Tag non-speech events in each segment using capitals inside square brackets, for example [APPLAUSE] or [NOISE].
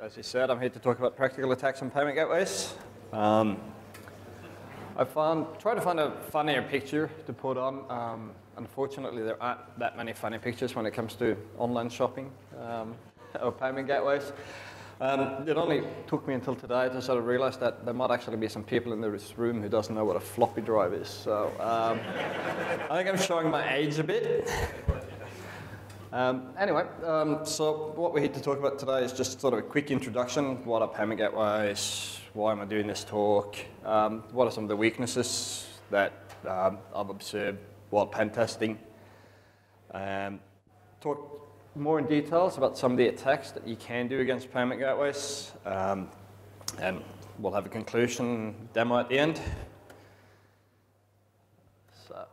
as you said, I'm here to talk about practical attacks on payment gateways. Um, I found, tried to find a funnier picture to put on. Um, unfortunately, there aren't that many funny pictures when it comes to online shopping um, [LAUGHS] or payment gateways. Um, it only took me until today to sort of realize that there might actually be some people in this room who doesn't know what a floppy drive is. So um, [LAUGHS] I think I'm showing my age a bit. Um, anyway, um, so what we're here to talk about today is just sort of a quick introduction. What are payment gateways? Why am I doing this talk? Um, what are some of the weaknesses that um, I've observed while pen testing? Um, talk more in details about some of the attacks that you can do against payment gateways. Um, and we'll have a conclusion demo at the end. So,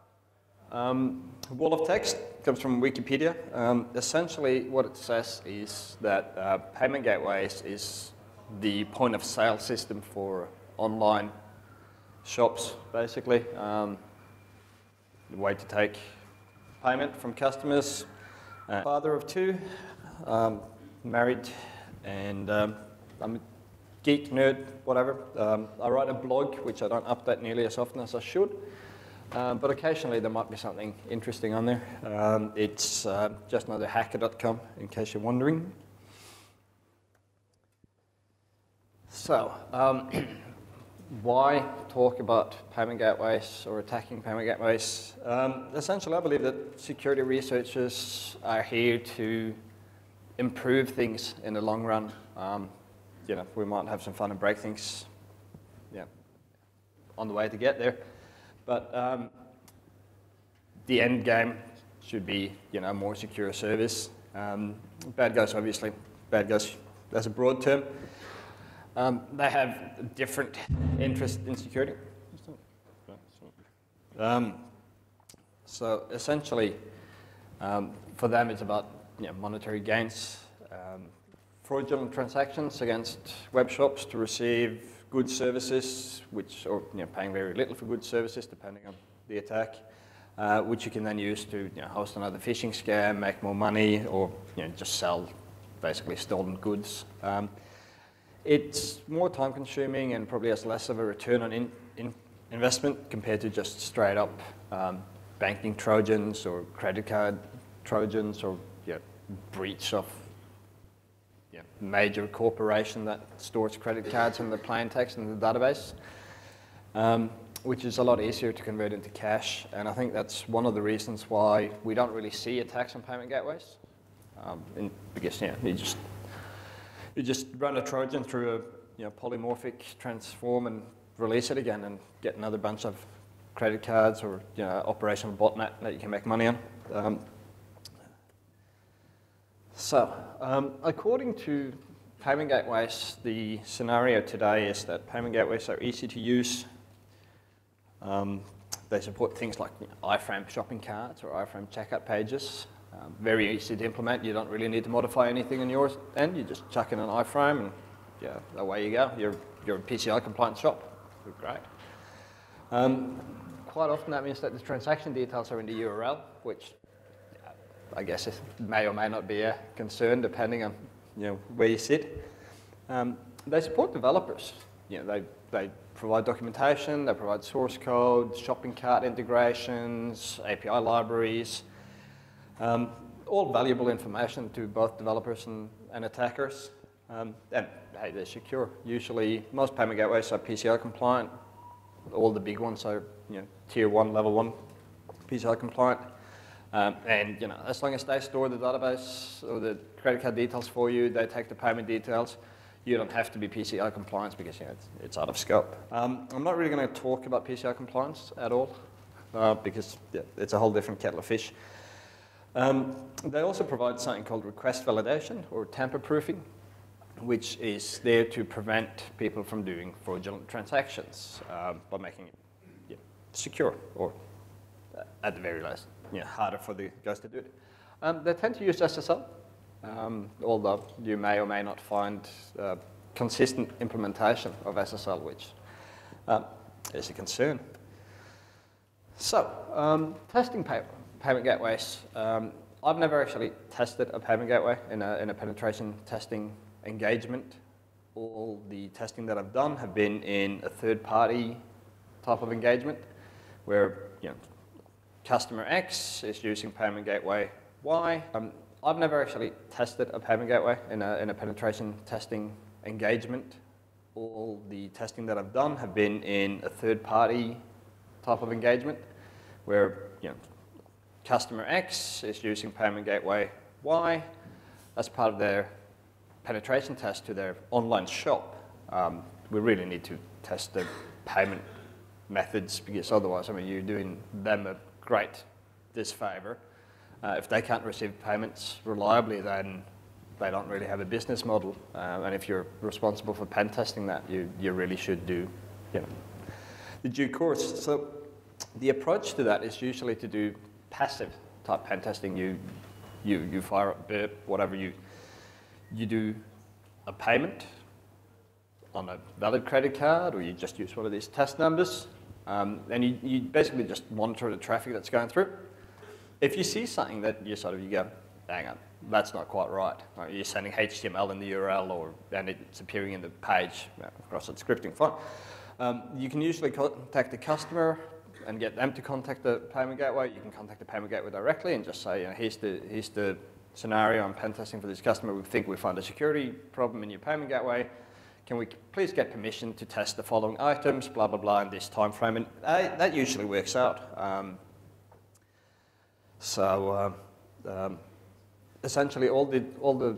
um, wall of text comes from Wikipedia. Um, essentially, what it says is that uh, payment gateways is the point of sale system for online shops, basically. Um, the way to take payment from customers. Uh, father of two, um, married, and um, I'm a geek, nerd, whatever. Um, I write a blog, which I don't update nearly as often as I should. Um, but occasionally there might be something interesting on there. Um, it's uh, hacker.com, in case you're wondering. So, um, [CLEARS THROAT] why talk about payment gateways or attacking payment gateways? Um, essentially, I believe that security researchers are here to improve things in the long run. Um, you know, we might have some fun and break things yeah, on the way to get there. But um, the end game should be, you know, more secure service. Um, bad guys, obviously, bad guys, that's a broad term. Um, they have different interests in security. Um, so essentially, um, for them, it's about you know, monetary gains, um, fraudulent transactions against web shops to receive good services, which or you know, paying very little for good services depending on the attack, uh, which you can then use to you know, host another phishing scam, make more money, or you know, just sell basically stolen goods. Um, it's more time consuming and probably has less of a return on in, in investment compared to just straight up um, banking trojans or credit card trojans or breach of yeah, major corporation that stores credit cards in the plain text in the database, um, which is a lot easier to convert into cash. And I think that's one of the reasons why we don't really see attacks on payment gateways. Um, and because yeah, you just you just run a Trojan through a you know, polymorphic transform and release it again and get another bunch of credit cards or you know, operational botnet that you can make money on. Um, so, um, according to payment gateways, the scenario today is that payment gateways are easy to use. Um, they support things like iframe shopping carts or iframe checkout pages. Um, very easy to implement. You don't really need to modify anything on your end. You just chuck in an iframe and yeah, away you go. You're, you're a PCI compliant shop. Great. Um, quite often that means that the transaction details are in the URL, which I guess it may or may not be a concern depending on you know, where you sit. Um, they support developers. You know, they, they provide documentation, they provide source code, shopping cart integrations, API libraries, um, all valuable information to both developers and, and attackers. Um, and hey, they're secure. Usually, most payment gateways are PCI compliant. All the big ones are you know, tier one, level one PCI compliant. Um, and you know, as long as they store the database or the credit card details for you, they take the payment details, you don't have to be PCI compliance because you know, it's, it's out of scope. Um, I'm not really going to talk about PCI compliance at all uh, because yeah, it's a whole different kettle of fish. Um, they also provide something called request validation or tamper proofing, which is there to prevent people from doing fraudulent transactions uh, by making it yeah, secure or uh, at the very least you know, harder for the guys to do it. Um, they tend to use SSL, um, although you may or may not find uh, consistent implementation of SSL, which um, is a concern. So, um, testing pay payment gateways. Um, I've never actually tested a payment gateway in a, in a penetration testing engagement. All the testing that I've done have been in a third-party type of engagement, where you know, customer X is using payment gateway Y. Um, I've never actually tested a payment gateway in a, in a penetration testing engagement. All the testing that I've done have been in a third-party type of engagement, where you know, customer X is using payment gateway Y as part of their penetration test to their online shop. Um, we really need to test the payment methods because otherwise, I mean, you're doing them a great disfavor. Uh, if they can't receive payments reliably, then they don't really have a business model. Um, and if you're responsible for pen testing that, you, you really should do you know, the due course. So the approach to that is usually to do passive type pen testing. You, you, you fire up burp, whatever you, you do a payment on a valid credit card, or you just use one of these test numbers, um, and you, you basically just monitor the traffic that's going through. If you see something that you sort of you go, hang on, that's not quite right. You're sending HTML in the URL, or and it's appearing in the page across cross scripting font. Um, you can usually contact the customer and get them to contact the payment gateway. You can contact the payment gateway directly and just say, you know, here's the, here's the scenario I'm pen testing for this customer. We think we found a security problem in your payment gateway. Can we please get permission to test the following items, blah, blah, blah, in this time frame? And that usually works out. Um, so uh, um, essentially all the, all the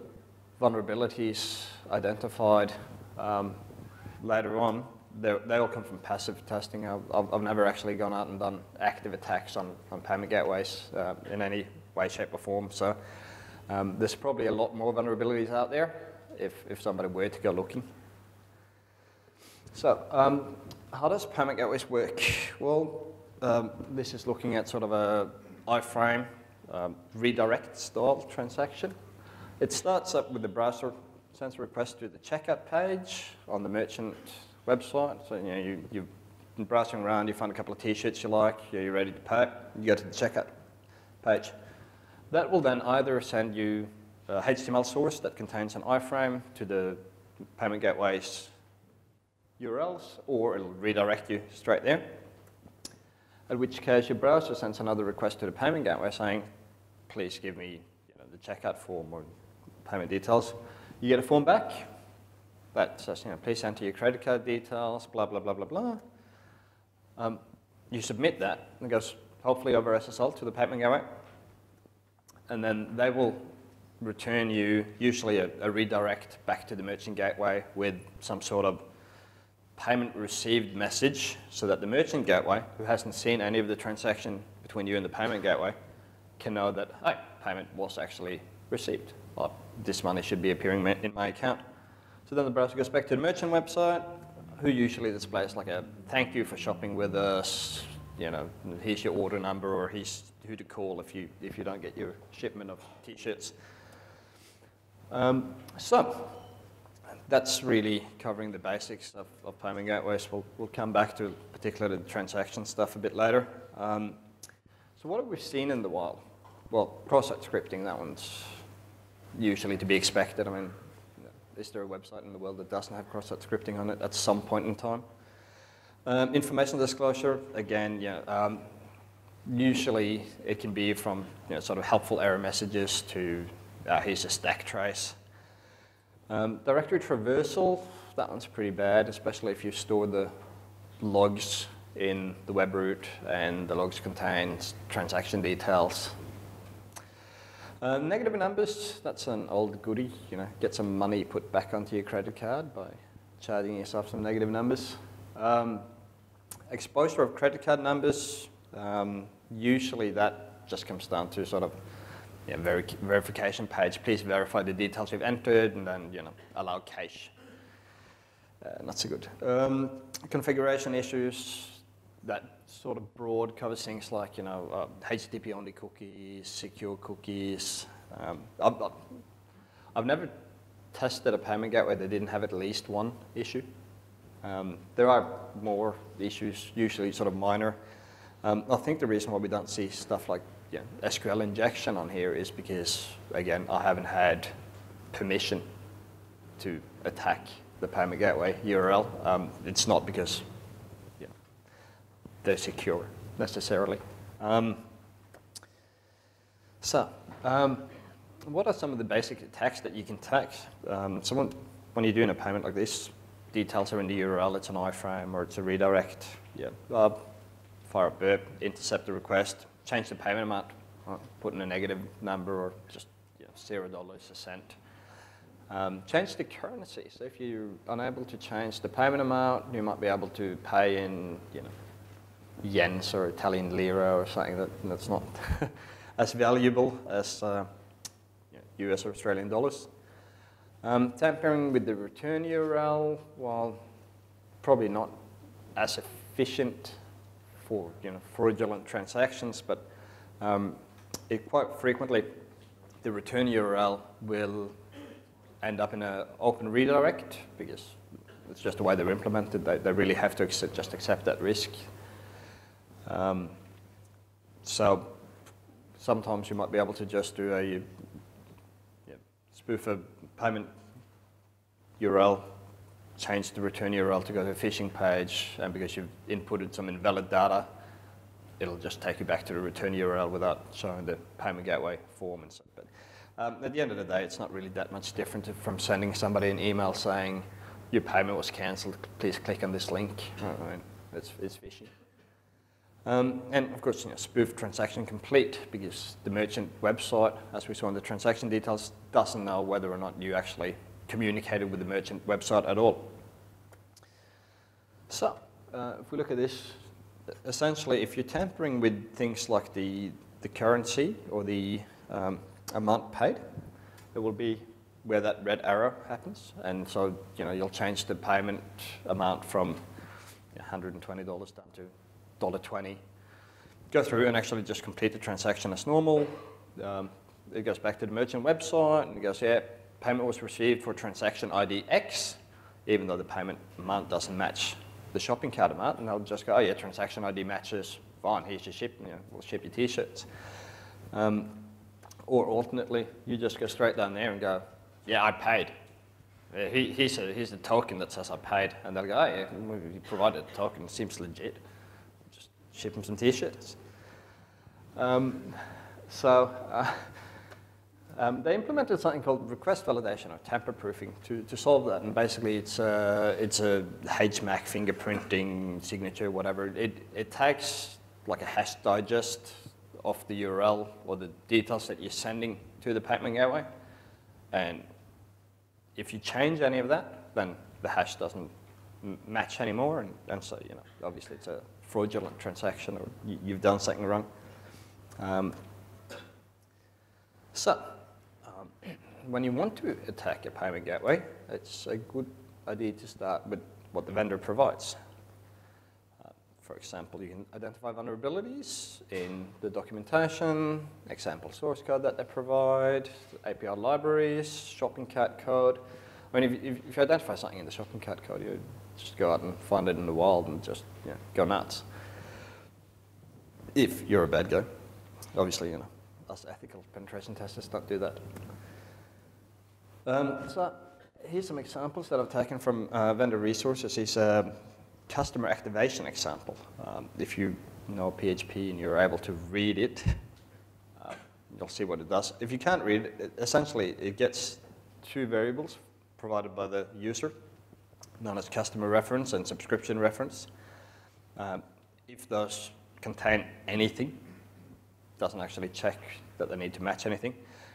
vulnerabilities identified um, later on they all come from passive testing. I've, I've, never actually gone out and done active attacks on, on payment gateways uh, in any way, shape, or form. So um, there's probably a lot more vulnerabilities out there if, if somebody were to go looking. So um, how does payment gateways work? Well, um, this is looking at sort of a iframe um, redirect style transaction. It starts up with the browser sends a request to the checkout page on the merchant website. So you know, you, you're browsing around, you find a couple of t-shirts you like, you're ready to pay, you go to the checkout page. That will then either send you a HTML source that contains an iframe to the payment gateway's URLs, or it'll redirect you straight there. At which case your browser sends another request to the payment gateway saying, please give me you know, the checkout form or payment details. You get a form back, that says, you know, please enter your credit card details, blah, blah, blah, blah, blah. Um, you submit that, and it goes hopefully over SSL to the payment gateway. And then they will return you usually a, a, redirect back to the merchant gateway with some sort of payment received message so that the merchant gateway, who hasn't seen any of the transaction between you and the payment gateway, can know that, hey, payment was actually received. Well, this money should be appearing in my account. So then the browser goes back to the merchant website, who usually displays like a thank you for shopping with us, you know, here's your order number or here's who to call if you, if you don't get your shipment of t-shirts. Um, so that's really covering the basics of, of payment gateways. We'll, we'll come back to particularly the transaction stuff a bit later. Um, so what have we seen in the wild? Well, cross-site scripting, that one's usually to be expected. I mean, is there a website in the world that doesn't have cross-site scripting on it at some point in time? Um, information disclosure, again, yeah, um, usually it can be from you know, sort of helpful error messages to uh, here's a stack trace. Um, directory traversal, that one's pretty bad, especially if you store the logs in the web root and the logs contain transaction details. Uh, negative numbers, that's an old goodie, you know, get some money put back onto your credit card by charging yourself some negative numbers. Um, exposure of credit card numbers, um, usually that just comes down to sort of yeah, ver verification page. Please verify the details you've entered and then, you know, allow cache. Uh, not so good. Um, configuration issues, that sort of broad covers things like, you know, uh, HTTP only cookies, secure cookies. Um, I've, I've, never tested a payment gateway that didn't have at least one issue. Um, there are more issues, usually sort of minor. Um, I think the reason why we don't see stuff like yeah, SQL injection on here is because, again, I haven't had permission to attack the payment gateway URL. Um, it's not because know, they're secure necessarily. Um, so, um, what are some of the basic attacks that you can take? Um, someone, when you're doing a payment like this, details are in the URL, it's an iframe or it's a redirect. Yeah, uh, fire up burp, intercept the request, change the payment amount, put in a negative number or just you know, zero dollars a cent. Um, change the currency. So if you're unable to change the payment amount, you might be able to pay in, you know, yens or Italian lira or something that, that's not [LAUGHS] as valuable as uh, US or Australian dollars. Um, tampering with the return URL, while probably not as efficient for you know, fraudulent transactions, but um, it quite frequently the return URL will end up in an open redirect because it's just the way they're implemented. They, they really have to accept, just accept that risk. Um, so sometimes you might be able to just do a yeah, spoof a payment URL, change the return URL to go to a phishing page, and because you've inputted some invalid data, it'll just take you back to the return URL without showing the payment gateway form and stuff. But um, at the end of the day, it's not really that much different from sending somebody an email saying your payment was cancelled. Please click on this link. I mean, it's, it's fishy. Um, and of course, you know, spoof transaction complete because the merchant website, as we saw in the transaction details, doesn't know whether or not you actually communicated with the merchant website at all. So, uh, if we look at this, essentially, if you're tampering with things like the, the currency or the um, amount paid, it will be where that red arrow happens. And so, you know, you'll change the payment amount from $120 down to $1.20. Go through and actually just complete the transaction as normal. Um, it goes back to the merchant website and it goes, yeah, payment was received for transaction ID X, even though the payment amount doesn't match the shopping cart amount. And they'll just go, oh yeah, transaction ID matches, fine, here's your ship, you know, we'll ship your t-shirts. Um, or alternately, you just go straight down there and go, yeah, I paid. He, here's, a, here's the token that says I paid. And they'll go, oh, yeah, you provided the token, seems legit. Just ship them some t-shirts. Um, so uh, um, they implemented something called request validation or tamper proofing to, to solve that. And basically, it's a, it's a HMAC fingerprinting signature, whatever. It, it takes like a hash digest of the URL or the details that you're sending to the payment gateway. And if you change any of that, then the hash doesn't match anymore. And, and so, you know, obviously it's a fraudulent transaction or you, have done something wrong. Um, so, when you want to attack a payment gateway, it's a good idea to start with what the vendor provides. Uh, for example, you can identify vulnerabilities in the documentation, example source code that they provide, API libraries, shopping cart code. I mean, if, if, you identify something in the shopping cart code, you just go out and find it in the wild and just you know, go nuts. If you're a bad guy. Obviously, you know, us ethical penetration testers don't do that. Um, so here's some examples that I've taken from uh, vendor resources. He's a customer activation example. Um, if you know PHP and you're able to read it, uh, you'll see what it does. If you can't read it, essentially it gets two variables provided by the user, known as customer reference and subscription reference. Um, if those contain anything, doesn't actually check that they need to match anything,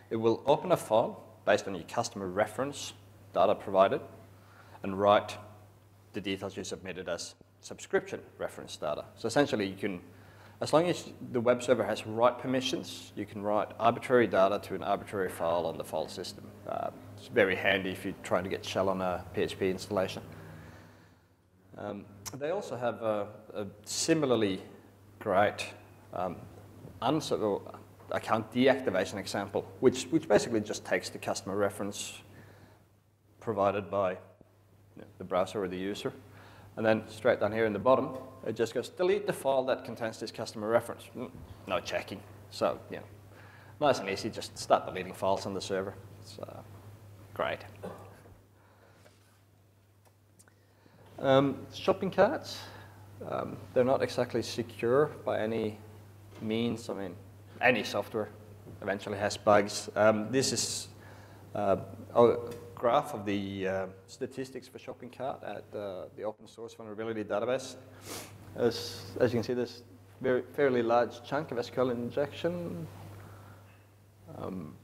it will open a file based on your customer reference data provided and write the details you submitted as subscription reference data. So essentially you can, as long as the web server has write permissions, you can write arbitrary data to an arbitrary file on the file system. Uh, it's very handy if you're trying to get shell on a PHP installation. Um, they also have a, a similarly great um, account deactivation example, which, which basically just takes the customer reference provided by the browser or the user. And then straight down here in the bottom, it just goes delete the file that contains this customer reference. Mm, no checking. So, yeah, nice and easy, just start deleting files on the server. It's uh, great. Um, shopping carts, um, they're not exactly secure by any means. I mean, any software eventually has bugs. Um, this is uh, a graph of the uh, statistics for shopping cart at uh, the open source vulnerability database. As, as you can see, there's very fairly large chunk of SQL injection. Um,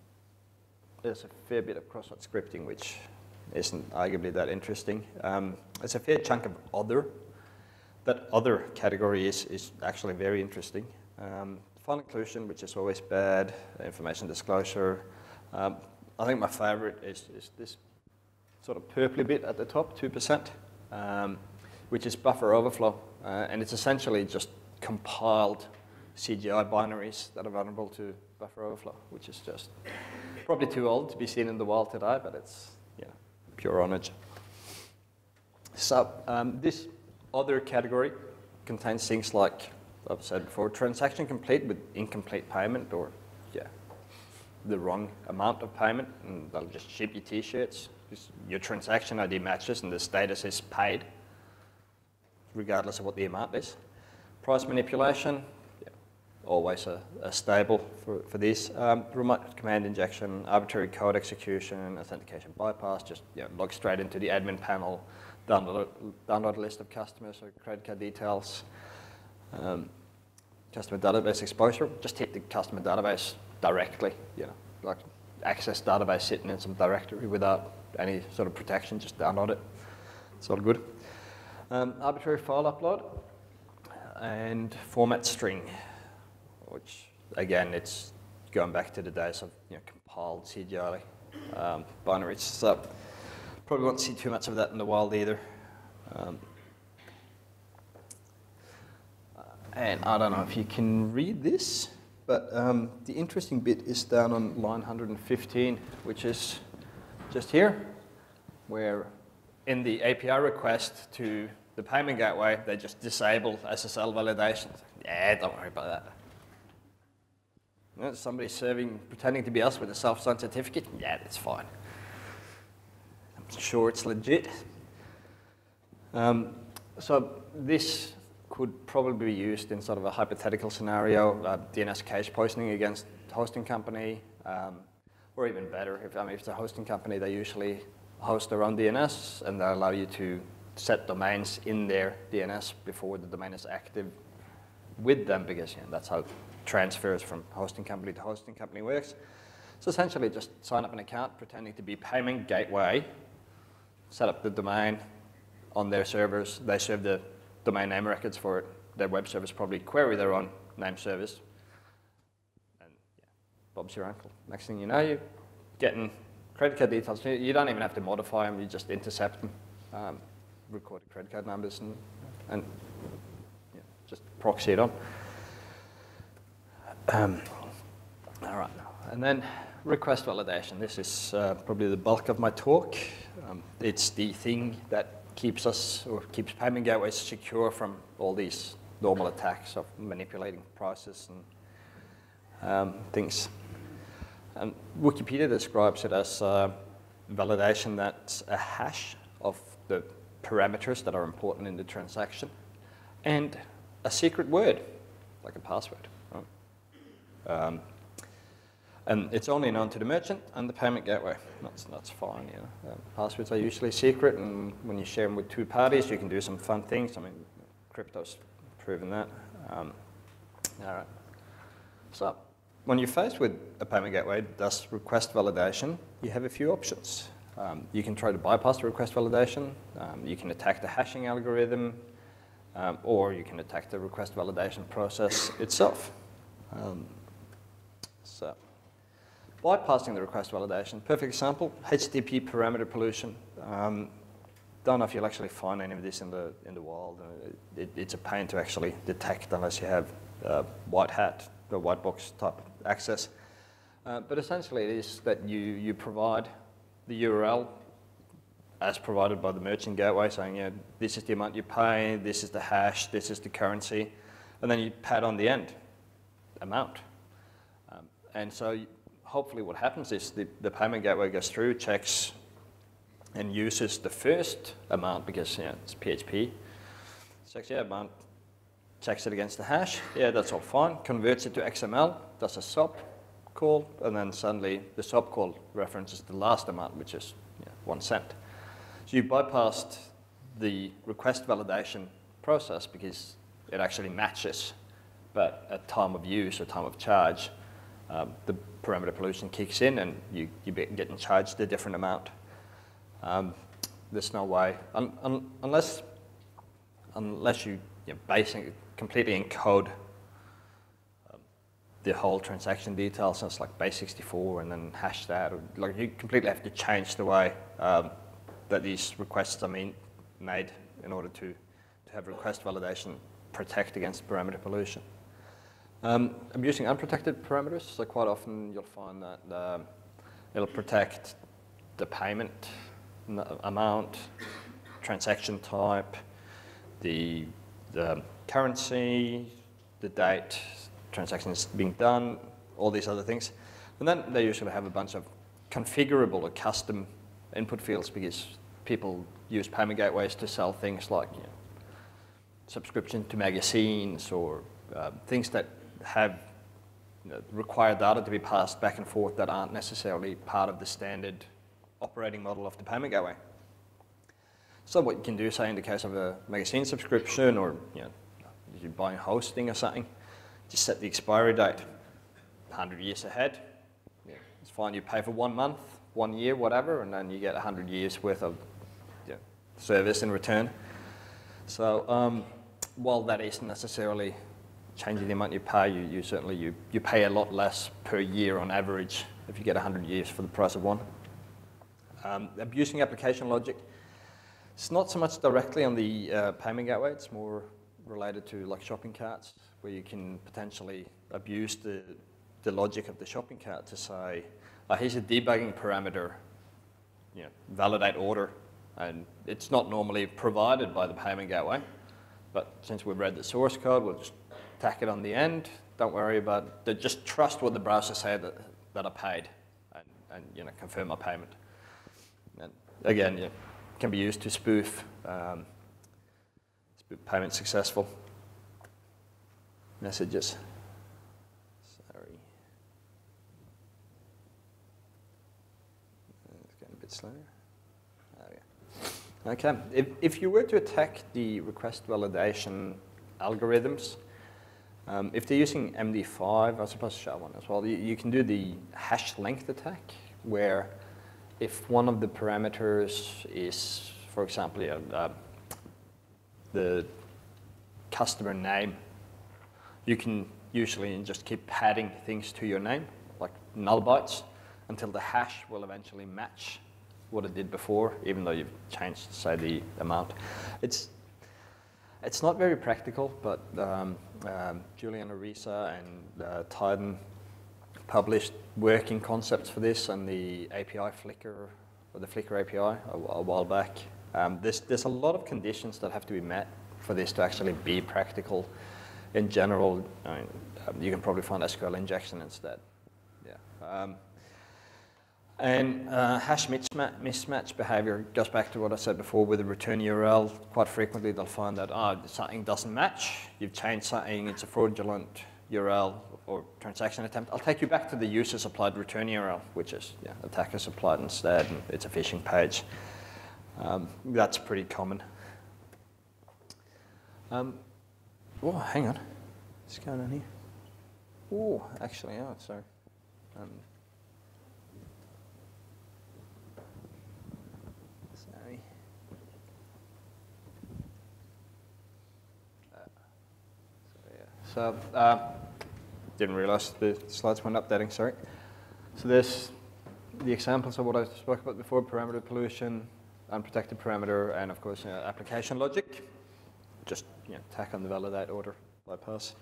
there's a fair bit of cross-site scripting, which isn't arguably that interesting. Um, there's a fair chunk of other. That other category is, is actually very interesting. Um, file inclusion, which is always bad, information disclosure. Um, I think my favorite is, is this sort of purpley bit at the top, 2%, um, which is buffer overflow. Uh, and it's essentially just compiled CGI binaries that are vulnerable to buffer overflow, which is just probably too old to be seen in the wild today, but it's yeah, pure honage. So um, this other category contains things like I've said before, transaction complete with incomplete payment or yeah, the wrong amount of payment, and they'll just ship you t-shirts. Your transaction ID matches and the status is paid, regardless of what the amount is. Price manipulation, yeah, always a, a, stable for, for this. Um, remote command injection, arbitrary code execution, authentication bypass, just know, log straight into the admin panel, download, download a list of customers or credit card details. Um, customer database exposure, just hit the customer database directly, you know, like access database sitting in some directory without any sort of protection, just download it. It's all good. Um, arbitrary file upload and format string, which again, it's going back to the days of you know, compiled CGI um, binaries. So probably won't see too much of that in the wild either. Um, and I don't know if you can read this, but um, the interesting bit is down on line 115, which is just here, where in the API request to the payment gateway, they just disable SSL validation. Yeah, don't worry about that. You know, somebody serving, pretending to be us with a self-signed certificate, yeah, that's fine. I'm sure it's legit. Um, so this could probably be used in sort of a hypothetical scenario, uh, DNS cache poisoning against hosting company, um, or even better, if, I mean, if it's a hosting company, they usually host their own DNS and they allow you to set domains in their DNS before the domain is active with them because you know, that's how transfers from hosting company to hosting company works. So essentially just sign up an account pretending to be payment gateway, set up the domain on their servers, they serve the domain name records for it. Their web service probably query their own name service. And yeah, Bob's your uncle. Next thing you know, you're getting credit card details. You don't even have to modify them, you just intercept them, um, recorded credit card numbers, and, and yeah, just proxy it on. Um, all right, and then request validation. This is uh, probably the bulk of my talk. Um, it's the thing that keeps us or keeps payment gateways secure from all these normal attacks of manipulating prices and um, things. And Wikipedia describes it as uh, validation that's a hash of the parameters that are important in the transaction and a secret word, like a password. Right? Um, and it's only known to the merchant and the payment gateway. That's, that's fine, you know. Um, passwords are usually secret, and when you share them with two parties, you can do some fun things. I mean, crypto's proven that. Um, all right. So, when you're faced with a payment gateway that does request validation, you have a few options. Um, you can try to bypass the request validation. Um, you can attack the hashing algorithm, um, or you can attack the request validation process itself. Um, bypassing the request validation. Perfect example, HTTP parameter pollution. Um, don't know if you'll actually find any of this in the, in the wild. Uh, it, it's a pain to actually detect unless you have uh, white hat, the white box type access. Uh, but essentially it is that you, you provide the URL as provided by the merchant gateway saying, yeah, this is the amount you pay, this is the hash, this is the currency, and then you pad on the end, amount. Um, and so hopefully what happens is the, the payment gateway goes through, checks and uses the first amount because it's PHP. Checks yeah amount, checks it against the hash. Yeah, that's all fine. Converts it to XML. Does a sub call, and then suddenly the sub call references the last amount, which is yeah, one cent. So you bypassed the request validation process because it actually matches, but at time of use or time of charge, um, the parameter pollution kicks in and you, you getting charged a different amount. Um, there's no way, un, un, unless, unless you, you basically completely encode um, the whole transaction details, so it's like base64 and then hash that, or like you completely have to change the way um, that these requests are mean, made in order to, to have request validation protect against parameter pollution. Um, I'm using unprotected parameters, so quite often you'll find that um, it'll protect the payment amount, transaction type, the, the currency, the date, transactions being done, all these other things. And then they usually have a bunch of configurable or custom input fields because people use payment gateways to sell things like you know, subscription to magazines or uh, things that have know, require data to be passed back and forth that aren't necessarily part of the standard operating model of the payment gateway. So what you can do, say in the case of a magazine subscription or you know, you're buying hosting or something, just set the expiry date 100 years ahead. Yeah, it's fine, you pay for one month, one year, whatever, and then you get 100 years worth of you know, service in return. So um, while that isn't necessarily changing the amount you pay, you, you certainly you, you pay a lot less per year on average if you get 100 years for the price of one. Um, abusing application logic. It's not so much directly on the uh, payment gateway, it's more related to like shopping carts, where you can potentially abuse the, the logic of the shopping cart to say, oh, here's a debugging parameter, you know, validate order, and it's not normally provided by the payment gateway, but since we've read the source code, we'll just tack it on the end. Don't worry about it. Just trust what the browser said that, that I paid and, and you know, confirm my payment. And again, it can be used to spoof, um, spoof payment successful messages. Sorry. It's getting a bit slower. Okay, if, if you were to attack the request validation algorithms, um, if they're using MD5, I suppose SHA-1 as well, you, you, can do the hash length attack, where if one of the parameters is, for example, uh, the customer name, you can usually just keep padding things to your name, like null bytes, until the hash will eventually match what it did before, even though you've changed, say, the amount. It's it's not very practical, but um, um, Julian Orisa and uh, Tyden published working concepts for this and the API Flickr, or the Flickr API a, a while back. Um, there's, there's a lot of conditions that have to be met for this to actually be practical. In general, I mean, um, you can probably find SQL injection instead. Yeah. And uh, hash mismatch, mismatch behavior goes back to what I said before with the return URL. Quite frequently they'll find that oh, something doesn't match. You've changed something, it's a fraudulent URL or transaction attempt. I'll take you back to the user supplied return URL, which is yeah, attacker supplied instead, and it's a phishing page. Um, that's pretty common. Um, oh, hang on. What's going on here? Oh, actually, oh, sorry. Um, So uh, didn't realize the slides weren't updating, sorry. So there's the examples of what I spoke about before, parameter pollution, unprotected parameter, and of course, you know, application logic. Just you know, tack on the validate order bypass.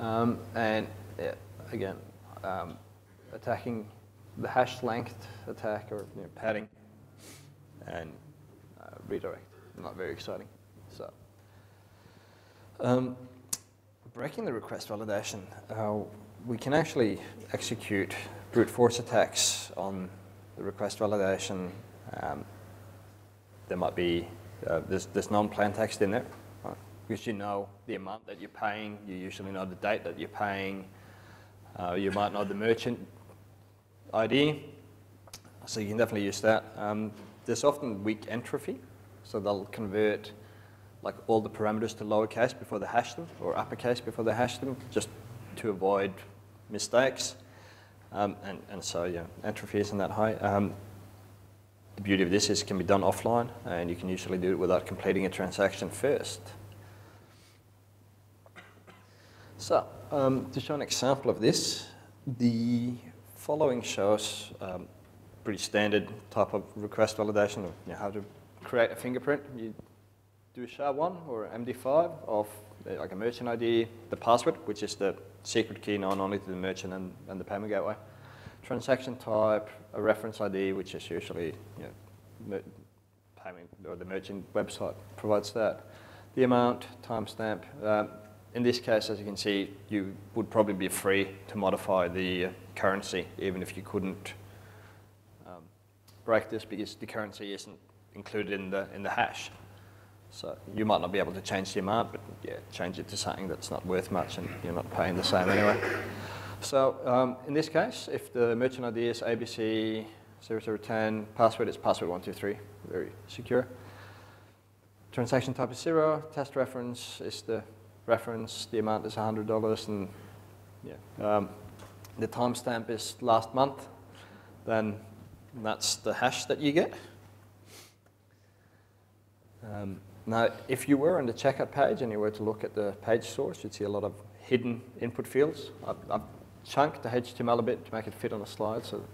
Um, and yeah, again, um, attacking the hash length attack or you know, padding and uh, redirect. Not very exciting. So. Um, breaking the request validation, uh, we can actually execute brute force attacks on the request validation Um, there might be uh, there's, there's non-plain text in there because you know the amount that you're paying. You usually know the date that you're paying. Uh, you might know the merchant ID, so you can definitely use that. Um, there's often weak entropy, so they'll convert like all the parameters to lowercase before they hash them, or uppercase before they hash them, just to avoid mistakes. Um, and, and so, yeah, entropy isn't that high. Um, the beauty of this is it can be done offline, and you can usually do it without completing a transaction first. So, um, to show an example of this, the following shows um, pretty standard type of request validation of you know, how to create a fingerprint. You do a SHA-1 or MD5 of uh, like a merchant ID, the password, which is the secret key known only to the merchant and, and the payment gateway. Transaction type, a reference ID, which is usually you know, payment or the merchant website provides that. The amount, timestamp. Um, in this case, as you can see, you would probably be free to modify the currency, even if you couldn't um, break this because the currency isn't included in the in the hash. So you might not be able to change the amount, but yeah, change it to something that's not worth much and you're not paying the same anyway. So um, in this case, if the merchant ID is ABC 0010, password is password123, very secure. Transaction type is zero, test reference is the reference, the amount is $100, and yeah, um, the timestamp is last month, then that's the hash that you get. Um, now, if you were on the checkout page and you were to look at the page source, you'd see a lot of hidden input fields. I've, I've chunked the HTML a bit to make it fit on a slide, so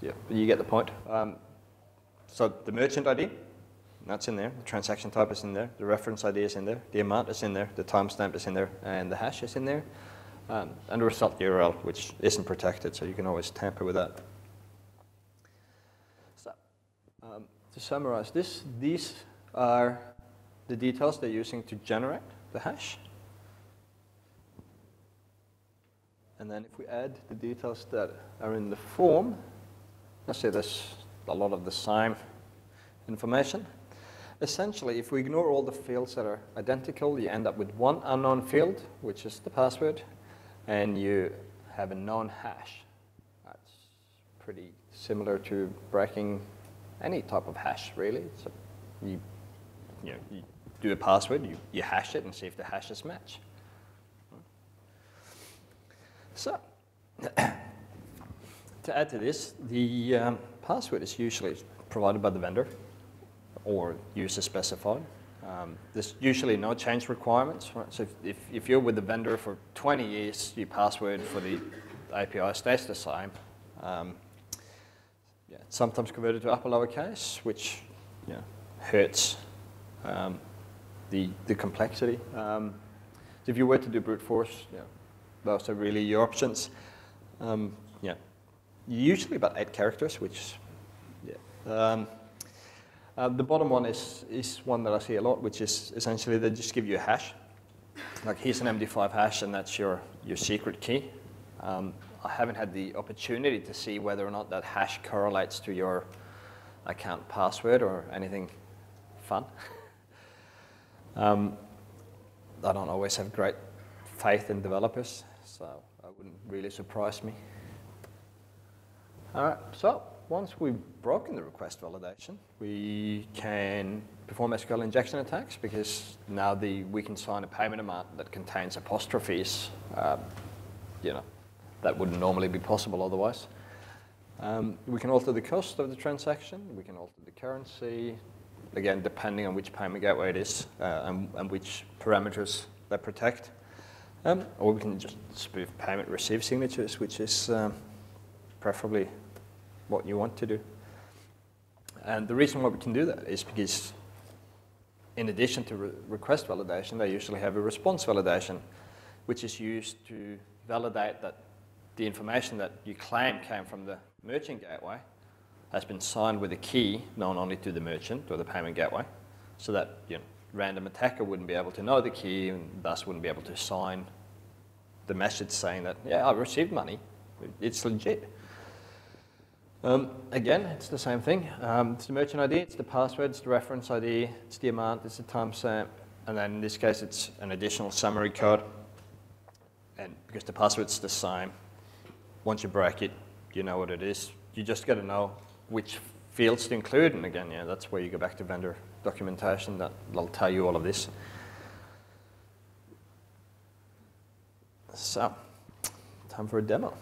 yeah, you get the point. Um, so the merchant ID, that's in there. The transaction type is in there. The reference ID is in there. The amount is in there. The timestamp is in there. And the hash is in there. Um, and the result URL, which isn't protected, so you can always tamper with that. So, um, to summarize this, these are the details they're using to generate the hash. And then if we add the details that are in the form, let's say there's a lot of the same information. Essentially, if we ignore all the fields that are identical, you end up with one unknown field, which is the password, and you have a known hash. That's pretty similar to breaking any type of hash, really. So you, you, know, you do a password, you, you hash it and see if the hashes match. So, [COUGHS] to add to this, the um, password is usually provided by the vendor or user specified. Um, there's usually no change requirements. Right? So if, if, if, you're with the vendor for 20 years, your password for the API stays the same. Um, yeah, sometimes converted to upper lowercase, which yeah, hurts um, the, the complexity. Um, so if you were to do brute force, yeah, those are really your options. Um, yeah, usually about eight characters, which, yeah. Um, uh, the bottom one is, is one that I see a lot, which is essentially they just give you a hash. Like here's an MD5 hash, and that's your, your secret key. Um, I haven't had the opportunity to see whether or not that hash correlates to your account password or anything fun. [LAUGHS] Um, I don't always have great faith in developers, so that wouldn't really surprise me. All right, so once we've broken the request validation, we can perform SQL injection attacks because now the, we can sign a payment amount that contains apostrophes, um, you know, that wouldn't normally be possible otherwise. Um, we can alter the cost of the transaction, we can alter the currency, again, depending on which payment gateway it is uh, and, and, which parameters they protect. Um, or we can just spoof payment receive signatures, which is um, preferably what you want to do. And the reason why we can do that is because in addition to re request validation, they usually have a response validation, which is used to validate that the information that you claim came from the merchant gateway has been signed with a key known only to the merchant or the payment gateway, so that you know, random attacker wouldn't be able to know the key and thus wouldn't be able to sign the message saying that, yeah, I've received money, it's legit. Um, again, it's the same thing. Um, it's the merchant ID, it's the password, it's the reference ID, it's the amount, it's the timestamp, and then in this case, it's an additional summary code. And because the password's the same, once you break it, you know what it is. You just got to know which fields to include, and again, yeah, that's where you go back to vendor documentation that will tell you all of this. So, time for a demo.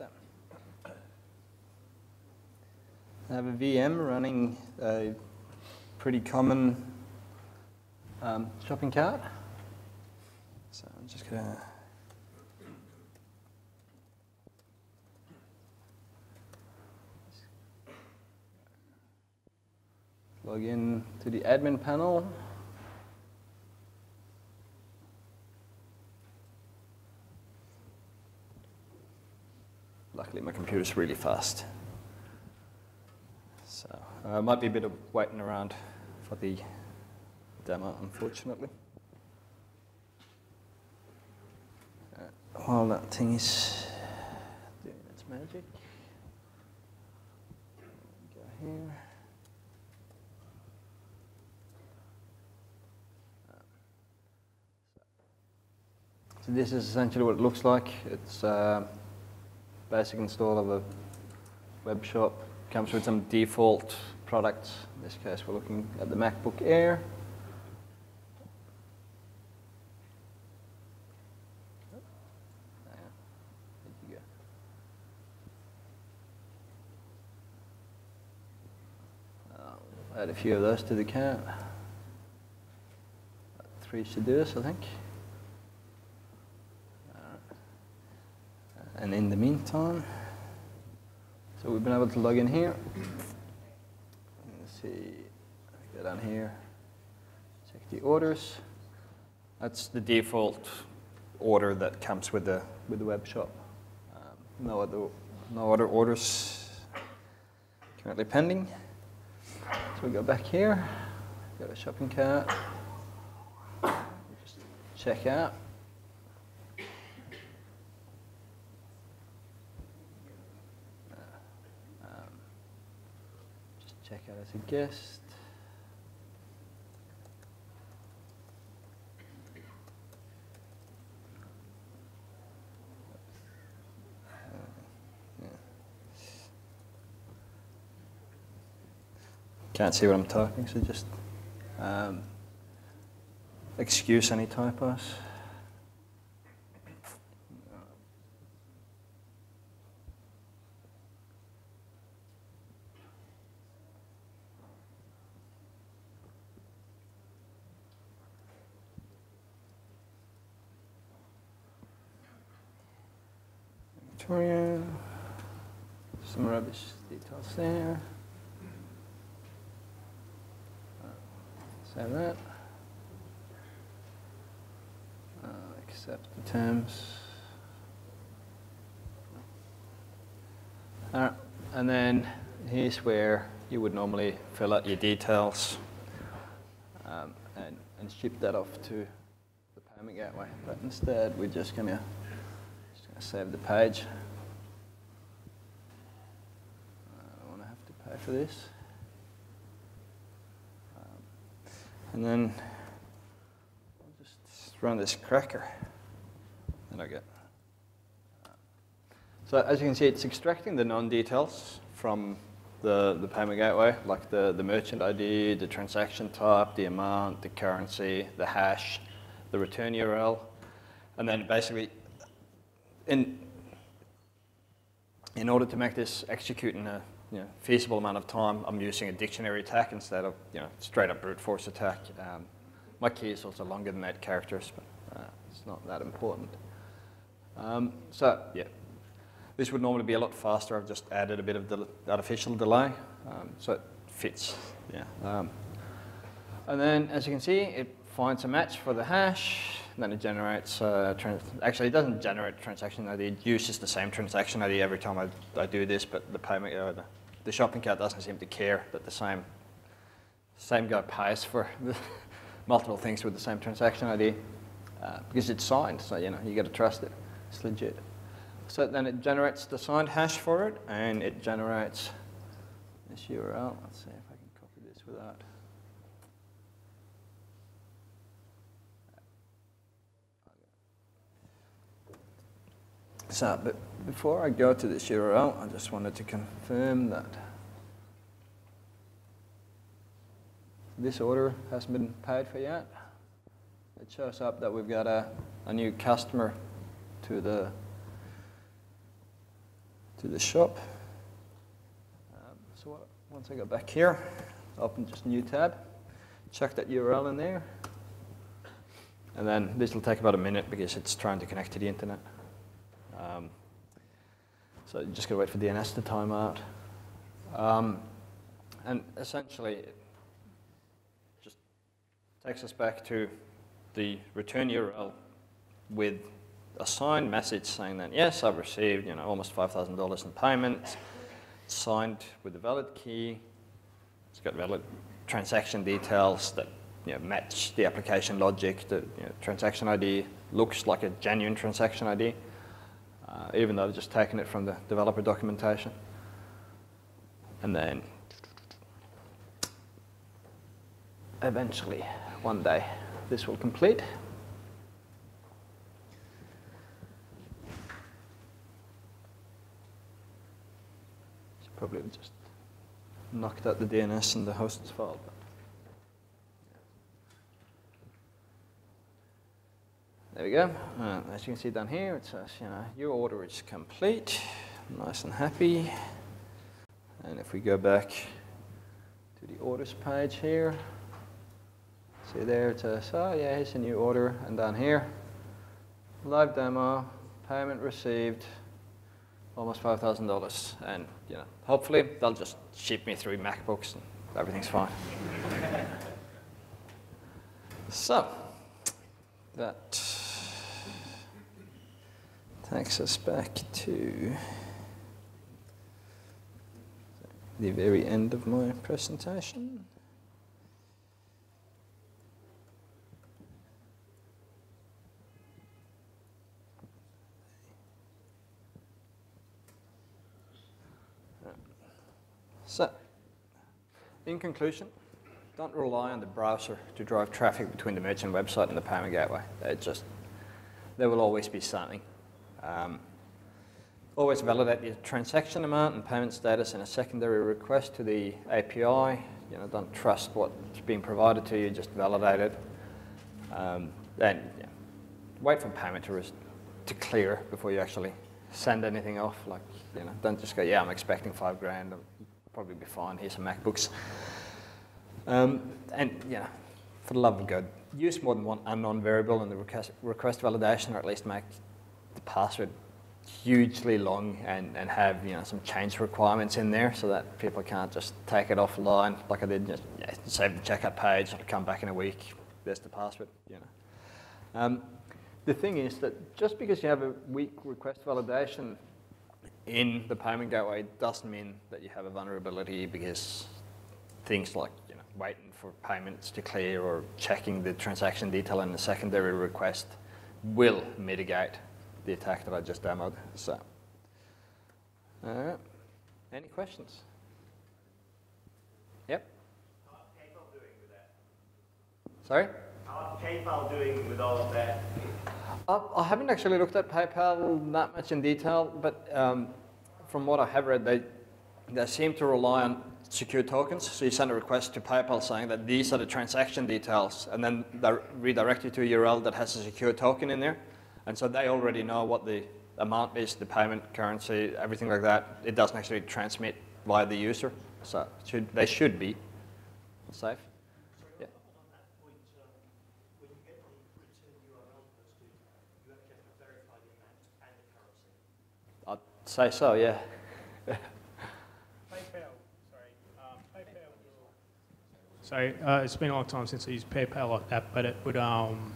I have a VM running a pretty common um, shopping cart. So I'm just going to log in to the admin panel. Luckily, my computer's really fast. So, uh, might be a bit of waiting around for the demo, unfortunately. Uh, while that thing is doing its magic, go here. So this is essentially what it looks like. It's uh, basic install of a web shop. Comes with some default products. In this case, we're looking at the MacBook Air. Add a few of those to the cart. Three should do this, I think. And in the meantime, so we've been able to log in here. Let's see, go down here, check the orders. That's the default order that comes with the with the web shop. Um, no other no other orders currently pending. So we go back here, go to shopping cart, just check out. check out as a guest. Can't see what I'm typing, so just um, excuse any typos. Victoria, some rubbish details there. Save that. Uh, accept the terms. Right, and then here's where you would normally fill out your details um, and, and ship that off to the payment gateway. But instead, we're just going to save the page. I don't want to for this. Um, and then I'll just run this cracker that I get. So as you can see, it's extracting the non-details from the, the payment gateway, like the, the merchant ID, the transaction type, the amount, the currency, the hash, the return URL, and then basically in, in order to make this execute in a you know, feasible amount of time, I'm using a dictionary attack instead of you know straight up brute force attack. Um, my key is also longer than eight characters, but uh, it's not that important. Um, so yeah, this would normally be a lot faster. I've just added a bit of artificial delay, um, so it fits. Yeah. Um, and then, as you can see, it finds a match for the hash. And then it generates. Uh, actually, it doesn't generate transaction ID. It uses the same transaction ID every time I, I do this, but the payment, uh, the, the shopping cart doesn't seem to care that the same same guy pays for [LAUGHS] multiple things with the same transaction ID uh, because it's signed. So you know you got to trust it. It's legit. So then it generates the signed hash for it, and it generates this URL. Let's see if I can copy this without. So, but before I go to this URL, I just wanted to confirm that this order hasn't been paid for yet. It shows up that we've got a, a new customer to the to the shop. Um, so what, once I go back here, open just new tab, check that URL in there, and then this will take about a minute because it's trying to connect to the internet. Um, so you just going to wait for DNS to time out. Um, and essentially, it just takes us back to the return URL with a signed message saying that, yes, I've received you know, almost $5,000 in payments, signed with a valid key, it's got valid transaction details that you know, match the application logic, the you know, transaction ID looks like a genuine transaction ID uh, even though I've just taken it from the developer documentation. And then eventually, one day, this will complete. Probably just knocked out the DNS and the host's file. There we go. Uh, as you can see down here, it says, you know, your order is complete, nice and happy. And if we go back to the orders page here, see there it says, oh yeah, here's a new order. And down here, live demo, payment received, almost $5,000. And, you know, hopefully they'll just ship me three MacBooks and everything's fine. [LAUGHS] so, that takes us back to the very end of my presentation. So, in conclusion, don't rely on the browser to drive traffic between the merchant website and the payment gateway. It just, there will always be something. Um, always validate the transaction amount and payment status in a secondary request to the API. You know, don't trust what's being provided to you, just validate it. Um, and yeah, wait for payment to, to clear before you actually send anything off. Like, you know, don't just go, yeah, I'm expecting five grand, I'll probably be fine, here's some MacBooks. Um, and, you know, for the love of God, use more than one unknown variable in the request, request validation, or at least make the password hugely long and, and have you know some change requirements in there so that people can't just take it offline like I did just yeah, save the checkout page come back in a week there's the password you know. Um, the thing is that just because you have a weak request validation in the payment gateway doesn't mean that you have a vulnerability because things like you know waiting for payments to clear or checking the transaction detail in the secondary request will mitigate the attack that I just demoed. So, uh, any questions? Yep. How's PayPal doing with that? Sorry? How's PayPal doing with all of that? Uh, I haven't actually looked at PayPal that much in detail, but um, from what I have read, they they seem to rely on secure tokens. So you send a request to PayPal saying that these are the transaction details, and then they redirect you to a URL that has a secure token in there. And so they already know what the amount is, the payment currency, everything like that. It doesn't actually transmit via the user. So should, they should be safe. Yeah. I'd say so, yeah. PayPal, sorry. PayPal. So uh, it's been a long time since I used PayPal like that, but it would, um,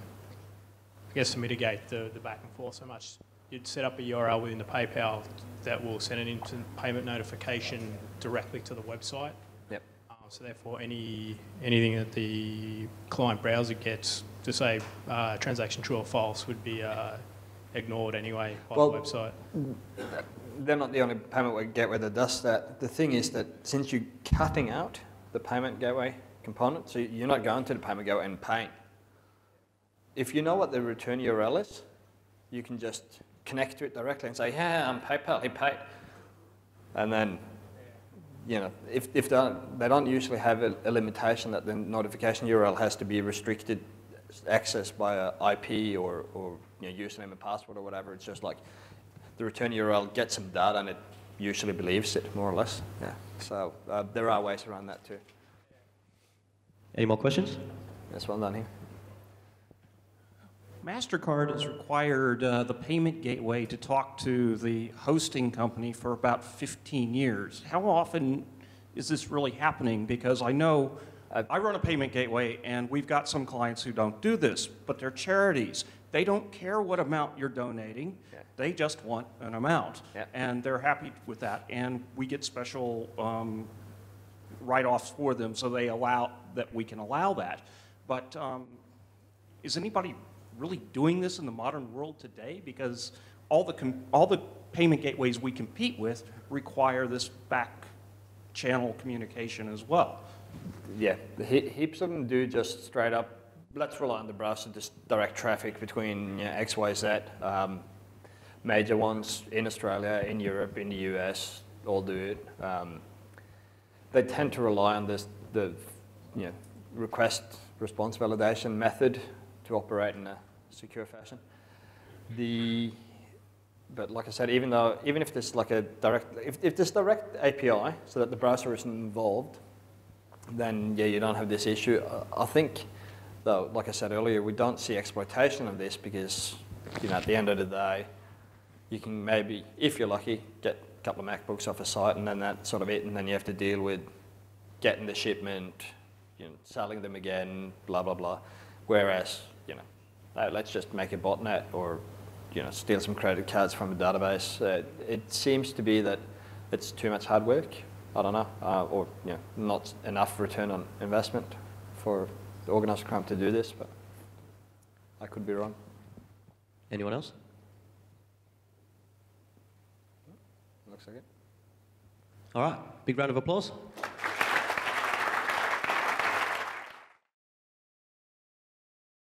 I guess, to mitigate the, the back and forth so much, you'd set up a URL within the PayPal that will send an instant payment notification directly to the website. Yep. Um, so therefore, any anything that the client browser gets to say uh, transaction true or false would be uh, ignored anyway by Well- the website. They're not the only payment gateway that does that. The thing is that since you're cutting out the payment gateway component, so you're not going to the payment gateway and paying. If you know what the return URL is, you can just connect to it directly and say, yeah, I'm PayPal, he pay. And then, you know, if, if they, don't, they don't usually have a, a limitation that the notification URL has to be restricted access by a IP or, or you know, username and password or whatever. It's just like the return URL gets some data and it usually believes it, more or less. Yeah. So uh, there are ways around that too. Any more questions? That's well done here. MasterCard has required uh, the payment gateway to talk to the hosting company for about 15 years. How often is this really happening? Because I know Uh, I run a payment gateway and we've got some clients who don't do this, but they're charities. They don't care what amount you're donating, Yeah. they just want an amount. Yeah. And they're happy with that. And we get special um, write-offs for them, so they allow, that we can allow that. But um, is anybody really doing this in the modern world today? Because all the, com- all the payment gateways we compete with require this back channel communication as well. Yeah, he- heaps of them do just straight up, let's rely on the browser, just direct traffic between you know, X, Y, Z. Um, major ones in Australia, in Europe, in the US, all do it. Um, they tend to rely on this, the you know, request response validation method to operate in a secure fashion. The, but like I said, even though, even if there's like a direct, if, if there's direct API so that the browser isn't involved, then yeah, you don't have this issue. I think, though, like I said earlier, we don't see exploitation of this because, you know, at the end of the day, you can maybe, if you're lucky, get a couple of MacBooks off a site and then that's sort of it, and then you have to deal with getting the shipment, you know, selling them again, blah, blah, blah. Whereas, you know, let's just make a botnet or, you know, steal some credit cards from a database. Uh, it seems to be that it's too much hard work. I don't know, uh, or you know, not enough return on investment for the organised crime to do this, but I could be wrong. Anyone else? Looks like it. All right, big round of applause.